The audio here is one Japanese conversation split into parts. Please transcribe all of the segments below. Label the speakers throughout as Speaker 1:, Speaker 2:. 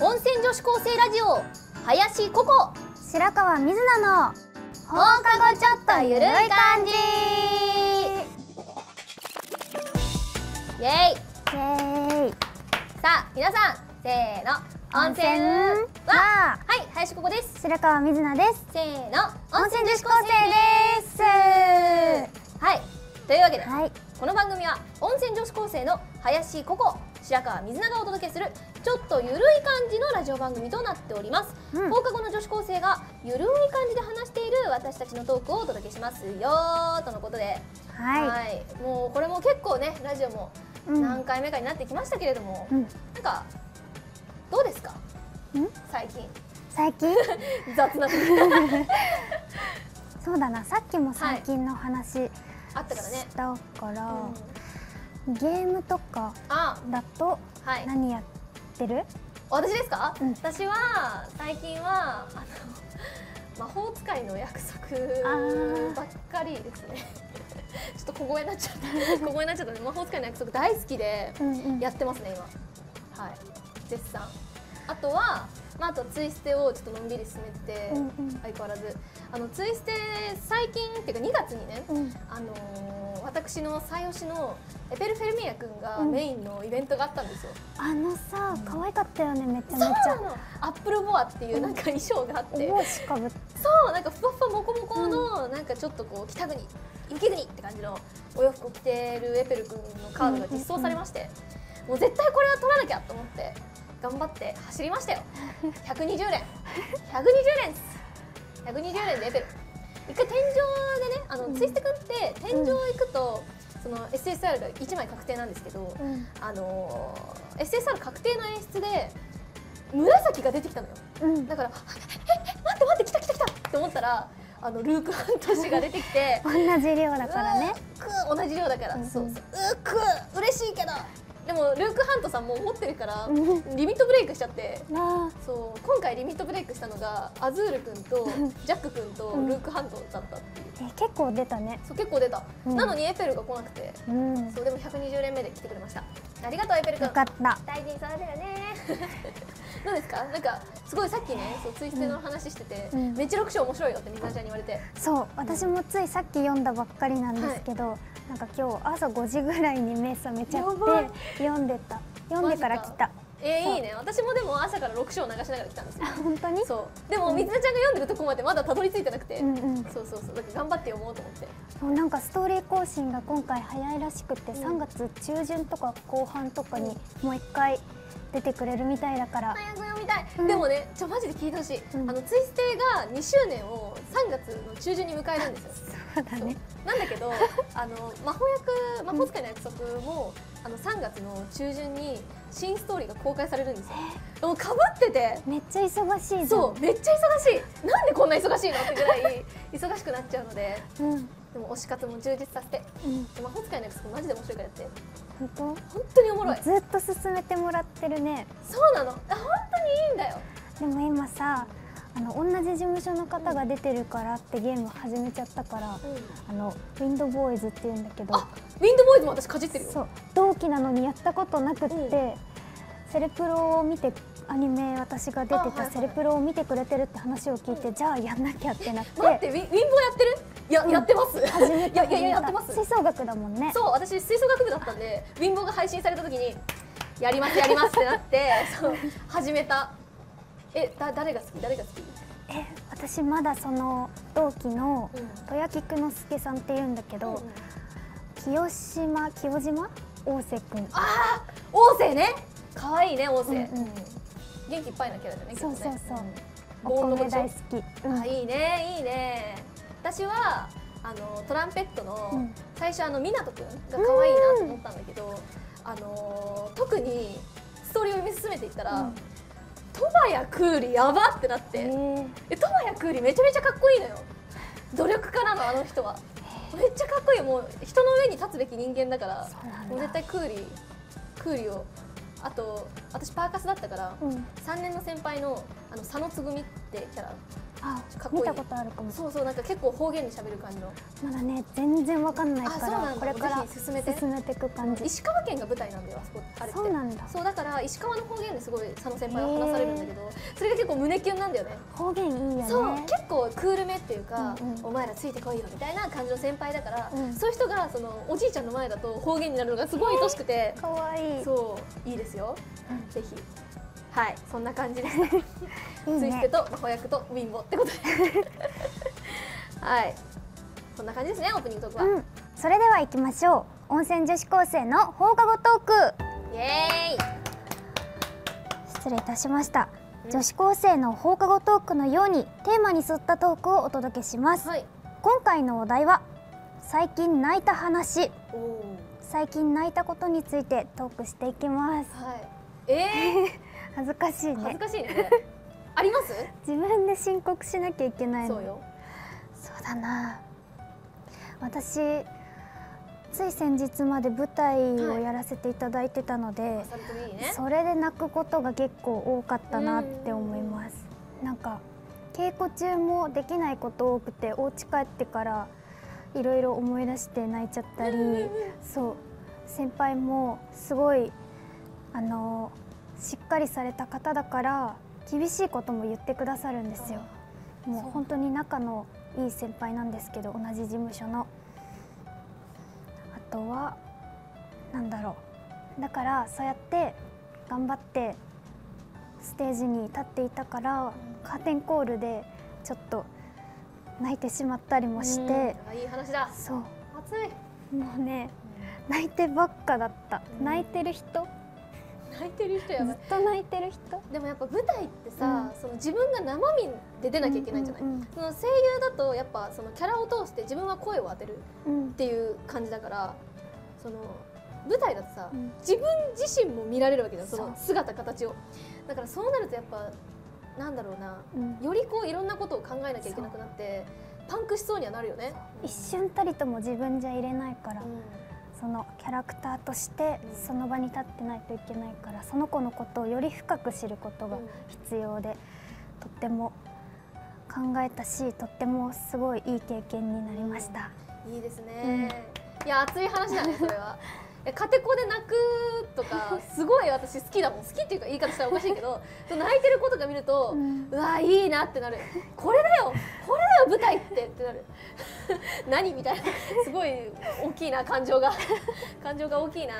Speaker 1: 温泉女子高生ラジオ林ココ
Speaker 2: 白川水菜の
Speaker 1: 放課後ちょっとゆるい感じ。イエイ。
Speaker 2: イエーイ。
Speaker 1: さあ皆さんせーの。温泉は？
Speaker 2: は？
Speaker 1: はい林ココです。
Speaker 2: 白川水菜です。
Speaker 1: せーの。
Speaker 2: 温泉女子高生です。
Speaker 1: はい。というわけで、
Speaker 2: はい。
Speaker 1: この番組は温泉女子高生の林ココ白川水菜がお届けするちょっとゆるい感じのラジオ番組となっております、
Speaker 2: うん。
Speaker 1: 放課後の女子高生がゆるい感じで話している私たちのトークをお届けしますよとのことで。
Speaker 2: はい。
Speaker 1: もうこれも結構ねラジオも
Speaker 2: うん。
Speaker 1: 何回目かになってきましたけれども、
Speaker 2: うん。
Speaker 1: なんかどうですか？
Speaker 2: うん？
Speaker 1: 最近。
Speaker 2: 最近？
Speaker 1: 雑な。
Speaker 2: そうだな。さっきも最近の話
Speaker 1: あったからね。
Speaker 2: し、たから、
Speaker 1: うん
Speaker 2: ゲームとか
Speaker 1: あ
Speaker 2: だと
Speaker 1: はい。
Speaker 2: 何やってる？
Speaker 1: 私ですか、
Speaker 2: うん。
Speaker 1: 私は最近はあの 魔法使いの約束
Speaker 2: ー。
Speaker 1: ばっかりですね。ちょっと小声になっちゃった。小声になっちゃったね。魔法使いの約束大好きでやってますね今。はい。絶賛。あとは、まあ、あとツイステをちょっとのんびり進めてて、
Speaker 2: うんうん。
Speaker 1: 相変わらず。あのツイステ最近っていうか2月にね、
Speaker 2: うん。
Speaker 1: あのー私の最推しのエペル・フェルミア君が
Speaker 2: うん。
Speaker 1: メインのイベントがあったんですよ、
Speaker 2: あのさ可愛かったよねめちゃめちゃ。
Speaker 1: アップルボアっていうなんか衣装があって、
Speaker 2: お帽子かぶ。って
Speaker 1: そうなんかふわふわモコモコのなんかちょっとこう北国雪国って感じのお洋服を着てるエペル君のカードが実装されまして、もう絶対これは取らなきゃと思って頑張って走りましたよ。120連。120連です。120連でエペル一回天井でねあの、
Speaker 2: うん。
Speaker 1: ツイステ君って天井行くと、その SSR が1枚確定なんですけど、
Speaker 2: うん。
Speaker 1: あのー SSR 確定の演出で紫が出てきたのよ。
Speaker 2: うん。
Speaker 1: だから「ええ待って待って来た来た来た!」って思ったらあのルーク・ハント氏が出てきて
Speaker 2: 同じ量だからね。
Speaker 1: うーく同じ量だから、
Speaker 2: うんうん。
Speaker 1: そうそう。うーく嬉しいけどでもルーク・ハントさんもう持ってるから
Speaker 2: うん。
Speaker 1: リミットブレイクしちゃって。そう今回リミットブレイクしたのがアズール君と ジャック君とルーク・ハントだったっていう。
Speaker 2: え結構出たね。
Speaker 1: そう結構出た、
Speaker 2: うん。
Speaker 1: なのにエペルが来なくて。
Speaker 2: うん。
Speaker 1: そうでも120連目で来てくれました。ありがとうエペル君
Speaker 2: よかった。
Speaker 1: 大事に育てるね。どうですか？なんかすごいさっきねそうツイステの話してて、
Speaker 2: うん。
Speaker 1: めっちゃ6章面白いよってみんなちゃんに言われて。
Speaker 2: そう私もついさっき読んだばっかりなんですけど、なんか今日朝5時ぐらいに目覚めちゃって読んでた。読んでから来た。
Speaker 1: えー、いいね。私もでも朝から6章流しながら来たんですよ。
Speaker 2: 本当に？
Speaker 1: そう。でも水菜ちゃんが読んでるとこまでまだたどり着いてなくて、
Speaker 2: うんうん。
Speaker 1: そうそうそう。だから頑張って読もうと思って。
Speaker 2: そうなんかストーリー更新が今回早いらしくて、
Speaker 1: うん。
Speaker 2: 3月中旬とか後半とかにもう一回出てくれるみたいだから、
Speaker 1: 早く読い、
Speaker 2: うん。
Speaker 1: でもねちょマジで聞いてほしい、
Speaker 2: うん。
Speaker 1: あのツイステが2周年を3月の中旬に迎えるんですよ。
Speaker 2: そうだね。
Speaker 1: なんだけどあの魔法役魔法使いの約束も、あの3月の中旬に新ストーリーが公開されるんですよ。でもかぶってて。
Speaker 2: めっちゃ忙しい
Speaker 1: そうめっちゃ忙しい。なんでこんな忙しいのってぐらい忙しくなっちゃうので。
Speaker 2: うんうん
Speaker 1: でも推し活も充実させて。で魔法使いの約束マジで面白いからやって。
Speaker 2: 本
Speaker 1: 本当におもろい。
Speaker 2: 当ずっと進めてもらってるね。
Speaker 1: そうなの？あ本当にいいんだよ。
Speaker 2: でも今さあの同じ事務所の方が出てるからってゲーム始めちゃったから、あのウィンドボーイズっていうんだけど。
Speaker 1: あウィンドボーイズも私かじってるよ。
Speaker 2: そう。同期なのにやったことなくって、
Speaker 1: うん。
Speaker 2: セレプロを見てアニメ私が出てたセレプロを見てくれてるって話を聞いて、じゃあやんなきゃってなって。
Speaker 1: 待ってウィウィンボーやってる？いや、
Speaker 2: うん。
Speaker 1: やってます。
Speaker 2: 始めた
Speaker 1: いやいやいややってます。
Speaker 2: 吹奏楽だもんね。
Speaker 1: そう私吹奏楽部だったんでウィンボーが配信された時にやりますやりますってなって そう始めた。えだ誰が好き？誰が好き？
Speaker 2: え私まだその同期の
Speaker 1: うん。
Speaker 2: 豊木久之助さんっていうんだけど、清島清島？大瀬くん
Speaker 1: ああ王政ね。可愛いね王政、
Speaker 2: うんうん
Speaker 1: 元気いっぱいなキャラだね
Speaker 2: そうそうそう。お米大好き、うん。
Speaker 1: あいいねいいね。私はあのトランペットの、
Speaker 2: うん。
Speaker 1: 最初あの湊くんが可愛いなと思ったんだけど、あの特にストーリーを読み進めていったら、
Speaker 2: うん。
Speaker 1: トバヤクーリやばってなって、
Speaker 2: え
Speaker 1: トバヤクーリめちゃめちゃかっこいいのよ。努力家なのあの人は。めっちゃかっこいいもう人の上に立つべき人間だからもう絶対クーリクーリをあと私パーカスだったから、
Speaker 2: うん。
Speaker 1: 3年の先輩のあの佐野つぐみってキャラ
Speaker 2: あ
Speaker 1: かっこいい。
Speaker 2: 見たことあるかも。
Speaker 1: そうそうなんか結構方言に喋る感じの。
Speaker 2: まだね全然わかんないからこれから
Speaker 1: 進めて。
Speaker 2: 進めていく感じ。
Speaker 1: 石川県が舞台なんだよあそこあれって。
Speaker 2: そうなんだ。
Speaker 1: そうだから石川の方言ですごい佐野先輩は話されるんだけどそれが結構胸キュンなんだよね。
Speaker 2: 方言いいよね。
Speaker 1: そう結構クールめっていうか、
Speaker 2: うんうん。
Speaker 1: お前らついてこいよみたいな感じの先輩だから、
Speaker 2: うん。
Speaker 1: そういう人がそのおじいちゃんの前だと方言になるのがすごい愛しくて、
Speaker 2: かわいい。
Speaker 1: そういいですよ、
Speaker 2: うん。
Speaker 1: ぜひはいそんな感じで。したツイステ
Speaker 2: ね
Speaker 1: と魔法役とウィンボ。ってことで。はい。そんな感じですねオープニングトークは、
Speaker 2: うん。それでは行きましょう。温泉女子高生の放課後トーク。
Speaker 1: イエ
Speaker 2: 失礼いたしました。
Speaker 1: うん。
Speaker 2: 女子高生の放課後トークのようにテーマに沿ったトークをお届けします。
Speaker 1: ーイはい。
Speaker 2: 今回のお題は最近泣いた話。最近泣いたことについてトークしていきます。
Speaker 1: はい。え
Speaker 2: 恥ずかしい
Speaker 1: ー、恥ず
Speaker 2: ね
Speaker 1: かしいね。あります？
Speaker 2: 自分で申告しなきゃいけないの。
Speaker 1: そうよ。
Speaker 2: そうだな。私つい先日まで舞台をやらせていただいてたので、
Speaker 1: サルトリーね。
Speaker 2: それで泣くことが結構多かったなって思います。なんか稽古中もできないこと多くてお家帰ってからいろいろ思い出して泣いちゃったりそう。先輩もすごいあのしっかりされた方だから厳しいことも言ってくださるんですよ。もう本当に仲のいい先輩なんですけど同じ事務所の。あとはなんだろう。だからそうやって頑張ってステージに立っていたからカーテンコールでちょっと泣いてしまったりもして。
Speaker 1: いい話だ。
Speaker 2: そう。もうね泣いてばっかだった。
Speaker 1: うん。
Speaker 2: 泣いてる人
Speaker 1: 泣いてる人やばい。
Speaker 2: ずっと泣いてる人？
Speaker 1: でもやっぱ舞台ってさ、その自分が生身で出なきゃいけないんじゃない、
Speaker 2: うんうん
Speaker 1: その声優だとやっぱそのキャラを通して自分は声を当てる
Speaker 2: うん。
Speaker 1: っていう感じだからその舞台だとさ、
Speaker 2: うん。
Speaker 1: 自分自身も見られるわけじゃんその
Speaker 2: そ
Speaker 1: 姿形を。だからそうなるとやっぱなんだろうな
Speaker 2: うん。
Speaker 1: よりこういろんなことを考えなきゃいけなくなってパンクしそうにはなるよね、
Speaker 2: 一瞬たりとも自分じゃ入れないから、
Speaker 1: う
Speaker 2: そのキャラクターとして
Speaker 1: うん。
Speaker 2: その場に立ってないといけないからその子のことをより深く知ることが
Speaker 1: ん。
Speaker 2: 必要で、とっても考えたしとってもすごいいい経験になりました。
Speaker 1: いいですね、いや熱い話だねそれは えカテコで泣くとか すごい私好きだもん。好きっていうか言い方したらおかしいけど 泣いてる子とか見ると、
Speaker 2: う
Speaker 1: うんわいいなってなる。これだよこれだよ舞台ってってなる。何みたいな。すごい大きいな感情が。感情が大きいな。い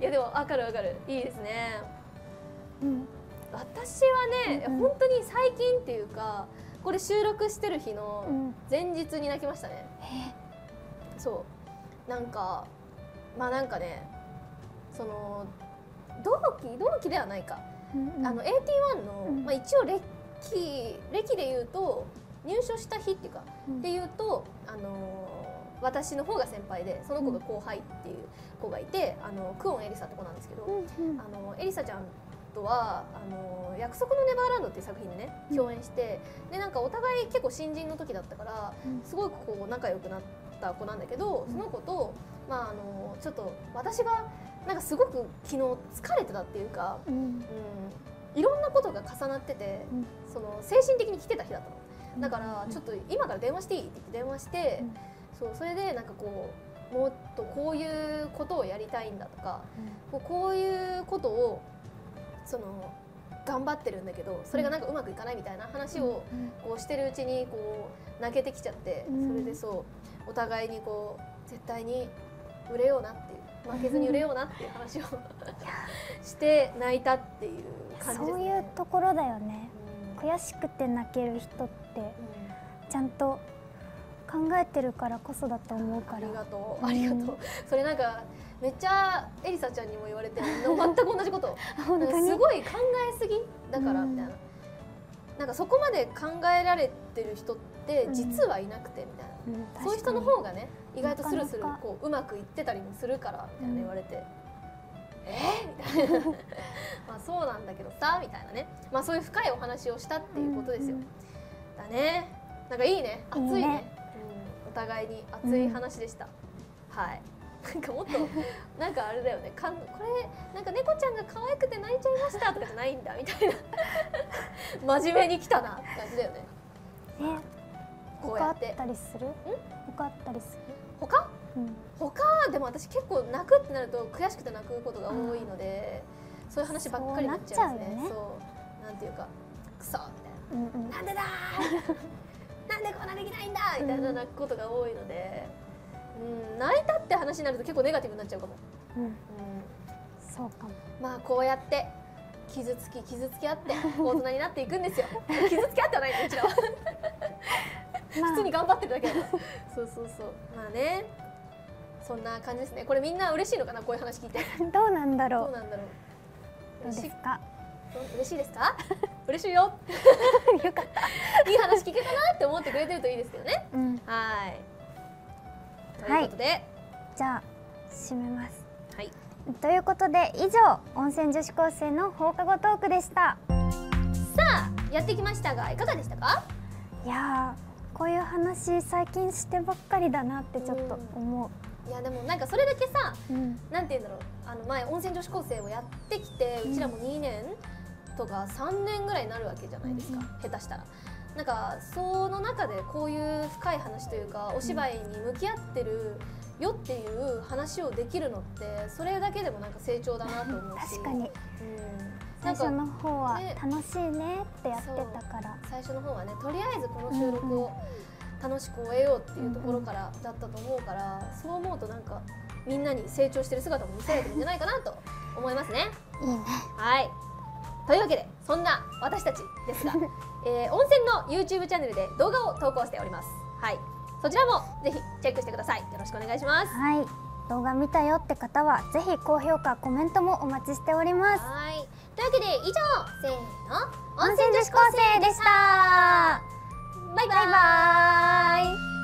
Speaker 1: やでも分かる分かる。いいですね。
Speaker 2: うん。
Speaker 1: 私はね、
Speaker 2: うんうん。
Speaker 1: 本当に最近っていうかこれ収録してる日の
Speaker 2: うん。
Speaker 1: 前日に泣きましたね、そう。なんかまあなんかねその同期同期ではないか、
Speaker 2: うん
Speaker 1: あの AT1 の、
Speaker 2: うん。
Speaker 1: まあ、一応歴歴で言うと入所した日っていうか、
Speaker 2: うん。
Speaker 1: で言うと、あのー私の方が先輩でその子が後輩っていう子がいて、あのクオンエリサって子なんですけど、
Speaker 2: うんうん。
Speaker 1: あのエリサちゃんとはあの約束のネバーランドっていう作品でね共演して、でなんかお互い結構新人の時だったから
Speaker 2: うん。
Speaker 1: すごいこう仲良くなった子なんだけどその子と、まあ、あのちょっと私がなんかすごく昨日疲れてたっていうか、
Speaker 2: うん。
Speaker 1: うん、いろんなことが重なってて、
Speaker 2: うん。
Speaker 1: その精神的に来てた日だったの。だからちょっと今から電話していいって電話して、
Speaker 2: うん。
Speaker 1: そうそれでなんかこうもっとこういうことをやりたいんだとかこうこういうことをその頑張ってるんだけどそれがなんかうまくいかないみたいな話を
Speaker 2: うん。
Speaker 1: こうしてるうちにこう泣けてきちゃって、
Speaker 2: うん。
Speaker 1: それでそうお互いにこう絶対に売れようなっていう負けずに売れようなっていう話を して泣いたっていう感じですね。
Speaker 2: そういうところだよね。
Speaker 1: うん。
Speaker 2: 悔しくて泣ける人って
Speaker 1: うん。
Speaker 2: ちゃんと考えてるからこそだと思うから。
Speaker 1: ありがとう。
Speaker 2: うん。
Speaker 1: ありがとう、それなんかめっちゃエリサちゃんにも言われて 全く同じこと。すごい考えすぎだから
Speaker 2: うん
Speaker 1: みたいな、なんかそこまで考えられてる人って実はいなくてみたいな、
Speaker 2: うん
Speaker 1: そういう人の方がね意外とスルスルこううまくいってたりもするからみたいな
Speaker 2: うん。
Speaker 1: 言われて、えー、みたいな。まあそうなんだけどさみたいなね。まあそういう深いお話をしたっていうことですよ、
Speaker 2: うん
Speaker 1: だね。なんかいいね。熱いね。
Speaker 2: ね。
Speaker 1: うん、お互いに熱い話でした、はい。なんかもっとなんかあれだよね。かんこれなんか猫ちゃ可愛くて泣いちゃいましたとかじゃないんだみたいな。真面目に来たなって感じだよね。
Speaker 2: え
Speaker 1: こうやって。
Speaker 2: 他あったりする？他あったりす
Speaker 1: 他？
Speaker 2: るうん。
Speaker 1: 他？でも私結構泣くってなると悔しくて泣くことが多いので、そういう話ばっかりになっちゃうんですね。
Speaker 2: そうなっちゃうよね。
Speaker 1: そう。なんていうかクソみたいな。
Speaker 2: うん。うん
Speaker 1: なんでだーなんでこんなできないんだみたいな泣くことが多いので、うん、泣いたって話になると結構ネガティブになっちゃうかも、
Speaker 2: うん。
Speaker 1: うん、
Speaker 2: そうかも。
Speaker 1: まあこうやって傷つき傷つき合って 大人になっていくんですよ。傷つき合ってはないのうちらは
Speaker 2: まあ。
Speaker 1: 普通に頑張ってるだけだから。そうそうそう。まあね。そんな感じですね。これみんな嬉しいのかな？こういう話聞いて。
Speaker 2: どうなんだ
Speaker 1: ど
Speaker 2: ろう。
Speaker 1: うなんだろう。嬉しい。
Speaker 2: ですか？
Speaker 1: 嬉しいですか？嬉しいよ。
Speaker 2: よかっ
Speaker 1: いい話聞けたなって思ってくれてるといいですけどね。
Speaker 2: たうん。
Speaker 1: はい。と
Speaker 2: はい。
Speaker 1: いうことで、
Speaker 2: じゃあ締めます。
Speaker 1: はい
Speaker 2: ということで以上温泉女子高生の放課後トークでした。
Speaker 1: さあやってきましたがいかがでしたか？
Speaker 2: いやーこういう話最近してばっかりだなってちょっと思
Speaker 1: いやでもなんかそれだけさ
Speaker 2: う、うん、
Speaker 1: なんて言うんだろうあの前温泉女子高生をやってきて、うちらも2年とか3年ぐらいになるわけじゃないですか、
Speaker 2: うん。
Speaker 1: 下手したら。なんかその中でこういう深い話というかお芝居に向き合ってるよっていう話をできるのってそれだけでもなんか成長だなと思うし。
Speaker 2: 確かに。
Speaker 1: うん、
Speaker 2: 最初の方は
Speaker 1: ね。
Speaker 2: 楽しいねってやってたから。
Speaker 1: 最初の方はねとりあえずこの収録を楽しく終えようっていうところからだったと思うから、そう思うとなんかみんなに成長してる姿も見せられてるんじゃないかなと思いますね。
Speaker 2: いいね。
Speaker 1: はい。というわけでそんな私たちですが、えー温泉の YouTube チャンネルで動画を投稿しております。はいそちらもぜひチェックしてください。よろしくお願いします。
Speaker 2: はい。動画見たよって方はぜひ高評価コメントもお待ちしております。
Speaker 1: はい。というわけで以上せーの
Speaker 2: 温泉女子高生でした。
Speaker 1: バイバイ。バイバイ